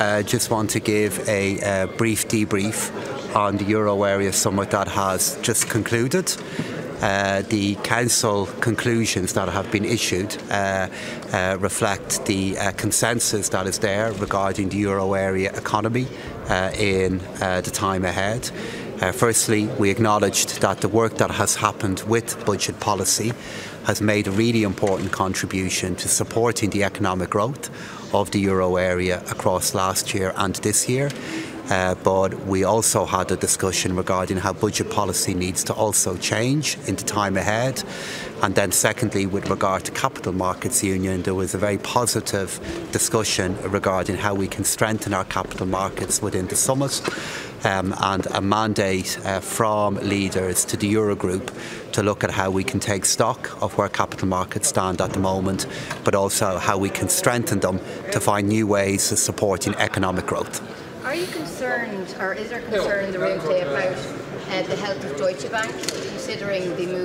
uh, just want to give a uh, brief debrief on the Euro Area Summit that has just concluded. Uh, the council conclusions that have been issued uh, uh, reflect the uh, consensus that is there regarding the euro area economy uh, in the time ahead. Firstly, we acknowledged that the work that has happened with budget policy has made a really important contribution to supporting the economic growth of the euro area across last year and this year. Uh, but we also had a discussion regarding how budget policy needs to also change in the time ahead. And then, secondly, with regard to Capital Markets Union, there was a very positive discussion regarding how we can strengthen our capital markets within the summit. Um, and a mandate uh, from leaders to the Eurogroup to look at how we can take stock of where capital markets stand at the moment, but also how we can strengthen them to find new ways of supporting economic growth. Are you concerned, or is there concern in the room today about uh, the health of Deutsche Bank, considering the move?